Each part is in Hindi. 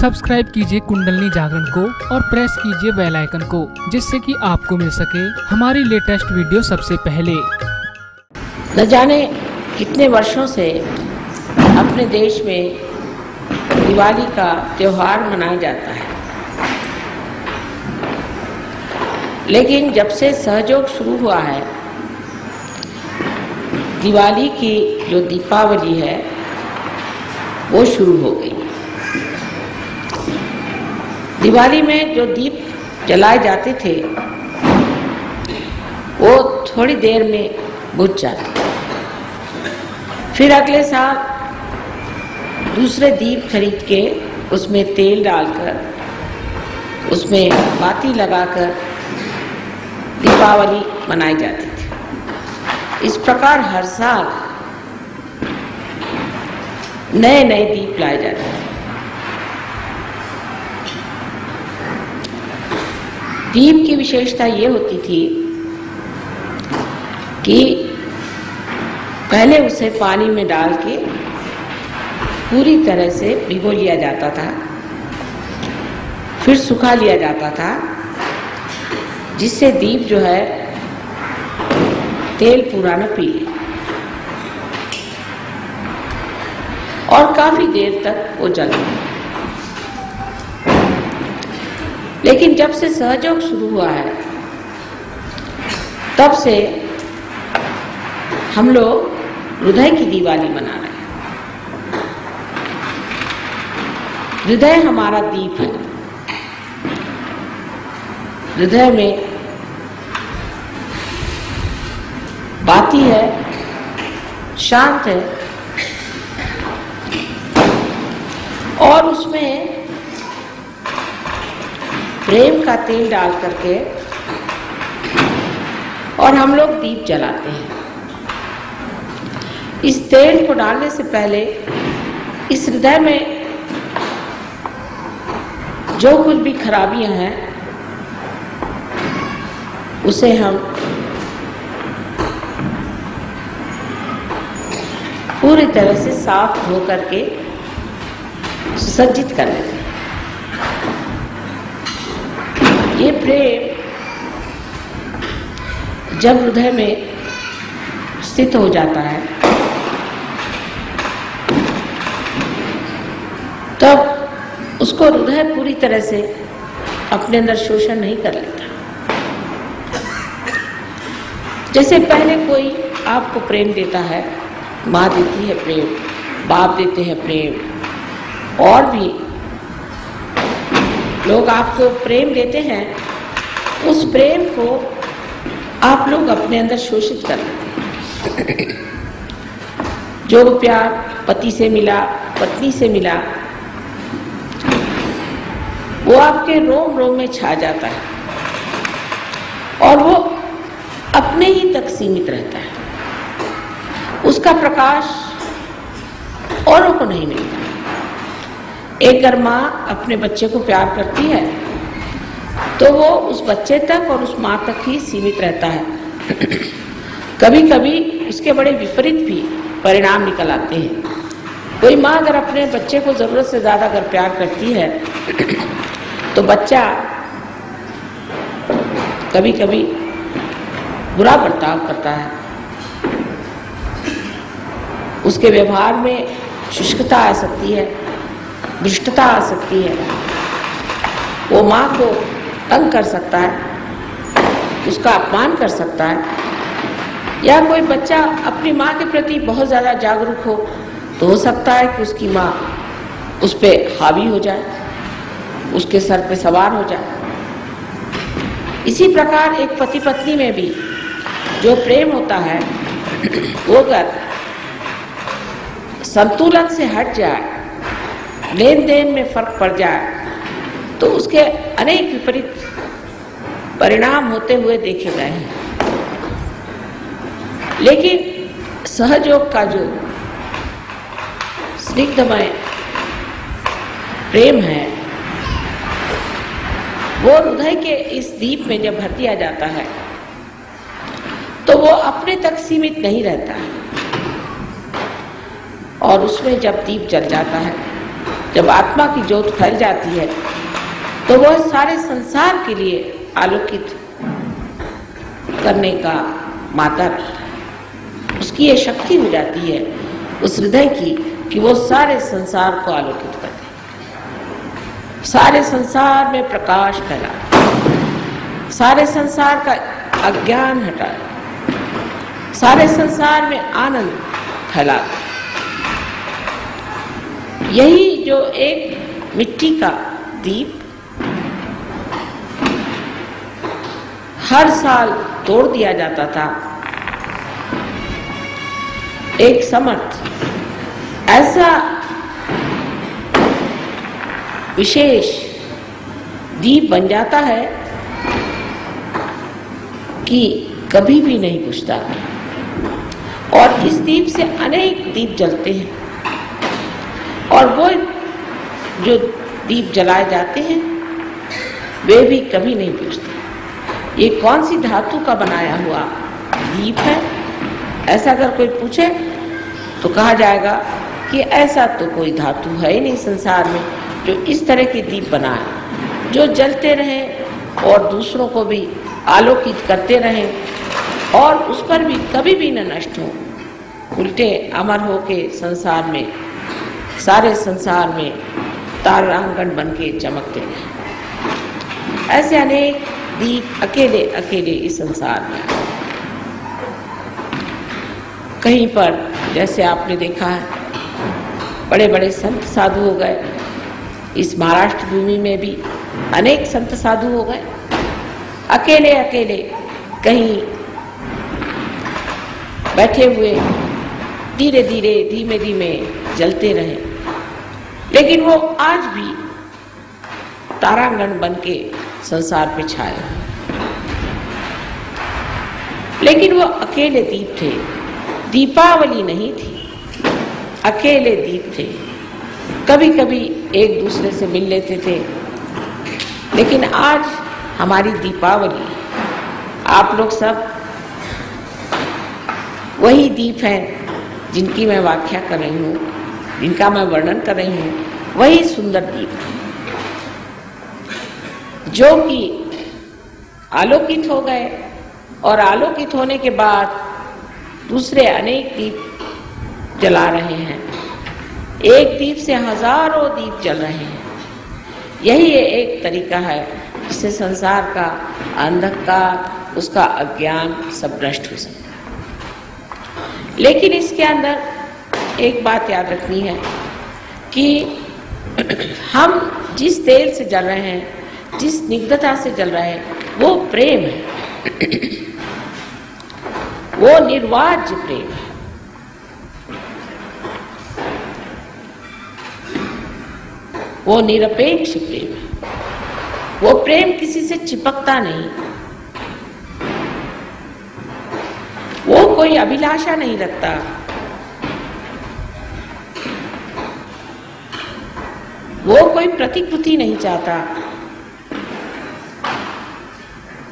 सब्सक्राइब कीजिए कुंडलनी जागरण को और प्रेस कीजिए बेल आइकन को, जिससे कि आपको मिल सके हमारी लेटेस्ट वीडियो सबसे पहले। न जाने कितने वर्षों से अपने देश में दिवाली का त्योहार मनाया जाता है। लेकिन जब से सहयोग शुरू हुआ है, दिवाली की जो दीपावली है, वो शुरू हो गई। दिवाली में जो दीप जलाए जाते थे, वो थोड़ी देर में बुझ जाते फिर अगले साल दूसरे दीप खरीद के उसमें तेल डालकर, उसमें बाती लगाकर दीपावली मनाई जाती थी। इस प्रकार हर साल नए नए दीप लाए जाते थे। दीप की विशेषता ये होती थी कि पहले उसे पानी में डाल के पूरी तरह से भिगो लिया जाता था, फिर सुखा लिया जाता था, जिससे दीप जो है, तेल पूरा न पी ले। और काफ़ी देर तक वो जल लेकिन जब से सहयोग शुरू हुआ है, तब से हम लोग हृदय की दिवाली मना रहे हैं। हृदय हमारा दीप है। हृदय में बाती है, शांत है, और उसमें प्रेम का तेल डाल करके और हम लोग दीप जलाते हैं। इस तेल को डालने से पहले इस हृदय में जो कुछ भी खराबियाँ हैं, उसे हम पूरी तरह से साफ़ धो करके सुसज्जित कर लेते हैं। ये प्रेम जब हृदय में स्थित हो जाता है, तब उसको हृदय पूरी तरह से अपने अंदर शोषण नहीं कर लेता। जैसे पहले कोई आपको प्रेम देता है, माँ देती है प्रेम, बाप देते हैं प्रेम, और भी लोग आपको प्रेम देते हैं उस प्रेम को आप लोग अपने अंदर शोषित कर लेते हैं। जो प्यार पति से मिला पत्नी से मिला वो आपके रोम रोम में छा जाता है। और वो अपने ही तक सीमित रहता है। उसका प्रकाश औरों को नहीं मिलता। एक अगर माँ अपने बच्चे को प्यार करती है तो वो उस बच्चे तक और उस माँ तक ही सीमित रहता है। कभी कभी उसके बड़े विपरीत भी परिणाम निकल आते हैं। कोई माँ अगर अपने बच्चे को ज़रूरत से ज़्यादा अगर प्यार करती है तो बच्चा कभी कभी बुरा बर्ताव करता है। उसके व्यवहार में शुष्कता आ सकती है। भ्रष्टता आ सकती है। वो माँ को तंग कर सकता है, उसका अपमान कर सकता है, या कोई बच्चा अपनी माँ के प्रति बहुत ज़्यादा जागरूक हो तो हो सकता है कि उसकी माँ उस पर हावी हो जाए, उसके सर पे सवार हो जाए। इसी प्रकार एक पति पत्नी में भी जो प्रेम होता है, वो अगर संतुलन से हट जाए लेन देन में फ़र्क पड़ जाए तो उसके अनेक विपरीत परिणाम होते हुए देखे गए हैं। लेकिन सहयोग का जो स्निग्धमय प्रेम है, वो हृदय के इस दीप में जब भर दिया जाता है तो वो अपने तक सीमित नहीं रहता। है और उसमें जब दीप जल जाता है जब आत्मा की ज्योत फैल जाती है तो वह सारे संसार के लिए आलोकित करने का माता उसकी ये शक्ति हो जाती है उस हृदय की कि वो सारे संसार को आलोकित कर दे। सारे संसार में प्रकाश फैला सारे संसार का अज्ञान हटा सारे संसार में आनंद फैला यही जो एक मिट्टी का दीप हर साल तोड़ दिया जाता था। एक समर्थ। ऐसा विशेष दीप बन जाता है कि कभी भी नहीं बुझता। और इस दीप से अनेक दीप जलते हैं। और वो जो दीप जलाए जाते हैं, वे भी कभी नहीं बुझते ये कौन सी धातु का बनाया हुआ दीप है? ऐसा अगर कोई पूछे तो कहा जाएगा कि ऐसा तो कोई धातु है ही नहीं संसार में जो इस तरह की दीप बनाए, जो जलते रहें और दूसरों को भी आलोकित करते रहें और उस पर भी कभी भी न नष्ट हो। उल्टे अमर हो के संसार में, सारे संसार में तारांगण बन के चमकते रहे ऐसे अनेक दीप अकेले अकेले इस संसार में कहीं पर, जैसे आपने देखा है बड़े बड़े संत साधु हो गए। इस महाराष्ट्र भूमि में भी अनेक संत साधु हो गए। अकेले अकेले कहीं बैठे हुए धीरे धीरे धीमे धीमे जलते रहे। लेकिन वो आज भी तारांगण बन के संसार पे छाए लेकिन वो अकेले दीप थे। दीपावली नहीं थी। अकेले दीप थे। कभी कभी एक दूसरे से मिल लेते थे। लेकिन आज हमारी दीपावली, आप लोग सब वही दीप हैं जिनकी मैं व्याख्या कर रही हूँ। जिनका मैं वर्णन कर रही हूँ। वही सुंदर दीप। जो कि आलोकित हो गए और आलोकित होने के बाद दूसरे अनेक दीप जला रहे हैं। एक दीप से हज़ारों दीप जल रहे हैं। यही एक तरीका है जिससे संसार का अंधकार, उसका अज्ञान सब नष्ट हो सकता है। लेकिन इसके अंदर एक बात याद रखनी है कि हम जिस तेल से जल रहे हैं, जिस निग्धता से जल रहे हैं, वो प्रेम है। वो निर्वाज्य प्रेम है। वो निरपेक्ष प्रेम है। वो प्रेम किसी से चिपकता नहीं। वो कोई अभिलाषा नहीं रखता। वो कोई प्रतिकृति नहीं चाहता।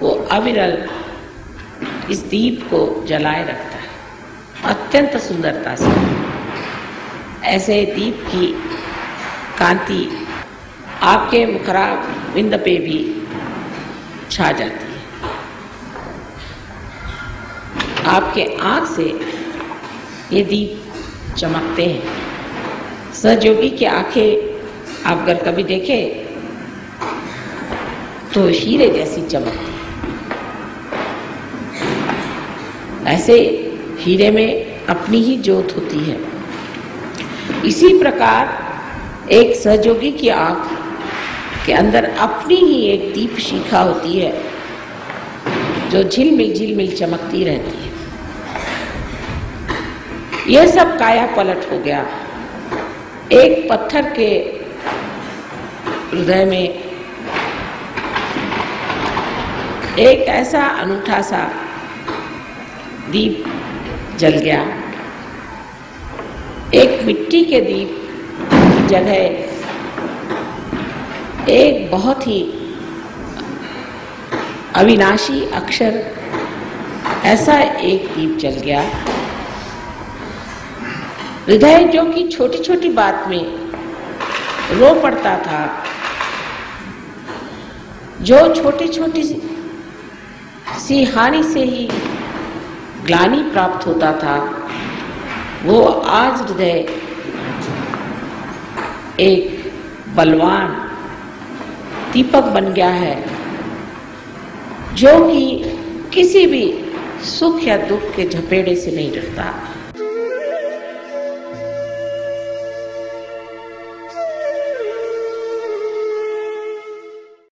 वो अविरल इस दीप को जलाए रखता है। अत्यंत सुंदरता से। ऐसे दीप की कांति आपके मुखरा विंद पे भी छा जाती है। आपके आँख से ये दीप चमकते हैं। सहयोगी की आँखें आप अगर कभी देखें? तो हीरे जैसी चमकती ऐसे हीरे में अपनी ही ज्योत होती है। इसी प्रकार एक सहयोगी की आँख के अंदर अपनी ही एक दीप शिखा होती है, जो झिलमिल झिलमिल चमकती रहती है। यह सब काया पलट हो गया। एक पत्थर के हृदय में एक ऐसा अनूठा सा दीप जल गया। एक मिट्टी के दीप की जगह, एक बहुत ही अविनाशी अक्षर, ऐसा एक दीप जल गया। हृदय जो कि छोटी छोटी बात में रो पड़ता था जो छोटी छोटी सी हानि से ही ग्लानी प्राप्त होता था, वो आज हृदय एक बलवान दीपक बन गया है, जो कि किसी भी सुख या दुख के झपेड़े से नहीं डरता।